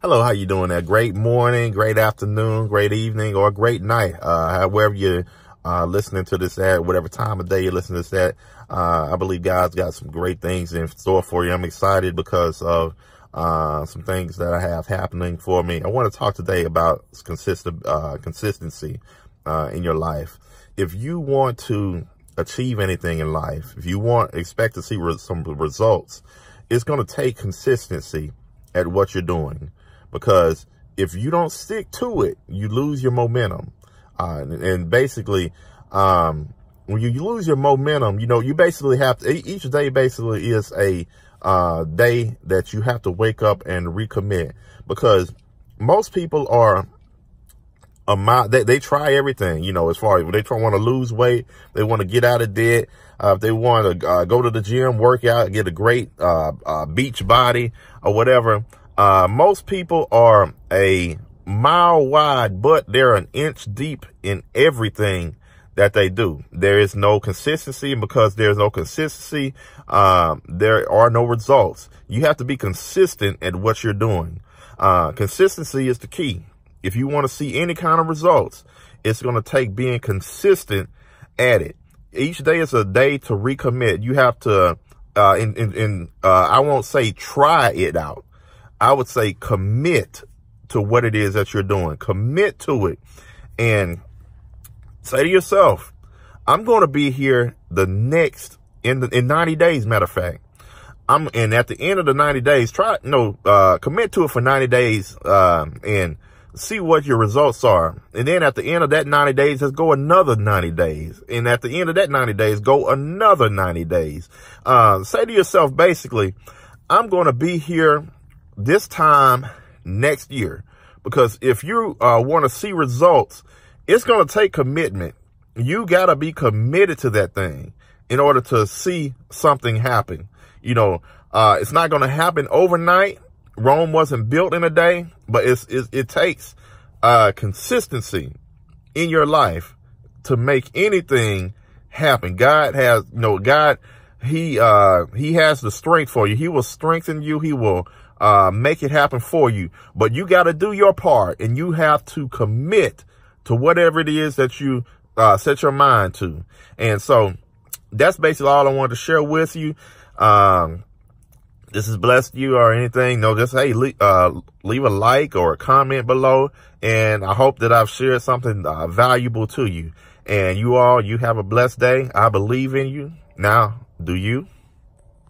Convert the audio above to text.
Hello, how you doing there? Great morning, great afternoon, great evening, or great night. Uh, however you're uh, listening to this at, whatever time of day you're listening to this at. Uh, I believe God's got some great things in store for you. I'm excited because of uh, some things that I have happening for me. I want to talk today about consistent uh, consistency uh, in your life. If you want to achieve anything in life, if you want expect to see re some results, it's going to take consistency at what you're doing because if you don't stick to it, you lose your momentum. Uh, and, and, basically, um, when you, lose your momentum, you know, you basically have to, each day basically is a uh, day that you have to wake up and recommit because most people are a amount they, they try everything you know as far as they try want to lose weight they want to get out of debt uh, if they want to uh, go to the gym work out get a great uh, uh beach body or whatever uh, most people are a mile wide, but they're an inch deep in everything that they do. There is no consistency and because there's no consistency. Um, there are no results. You have to be consistent at what you're doing. Uh, consistency is the key. If you want to see any kind of results, it's going to take being consistent at it. Each day is a day to recommit. You have to, uh, in, in, in uh, I won't say try it out. I would say commit to what it is that you're doing. Commit to it and say to yourself, I'm going to be here the next in the, in 90 days. Matter of fact, I'm and at the end of the 90 days, try no uh, commit to it for 90 days um, and see what your results are. And then at the end of that 90 days, let's go another 90 days. And at the end of that 90 days, go another 90 days. Uh, say to yourself, basically, I'm going to be here this time next year. Because if you uh, want to see results, it's going to take commitment. You got to be committed to that thing in order to see something happen. You know, uh, it's not going to happen overnight. Rome wasn't built in a day, but it's, it takes uh, consistency in your life to make anything happen. God has, you know, God, he, uh, he has the strength for you. He will strengthen you. He will uh, make it happen for you. But you got to do your part and you have to commit to whatever it is that you uh, set your mind to. And so that's basically all I wanted to share with you. Um, this has blessed you or anything, no, just, hey, uh, leave a like or a comment below. And I hope that I've shared something uh, valuable to you. And you all, you have a blessed day. I believe in you. Now, do you?